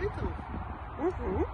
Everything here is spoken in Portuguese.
jeito? Uhum.